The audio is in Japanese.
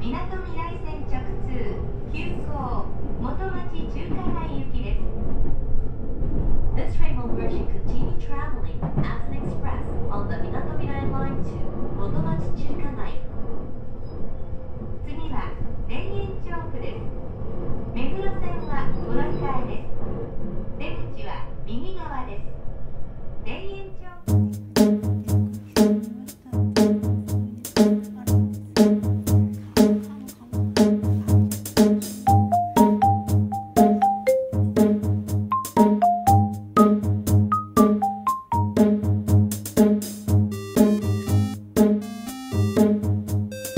みなとみらい線直通急行元町中華街行きです This train will virtually continue traveling as an express on the line to 次は田園調布です目黒線はこのりえです出口は右側です田園調布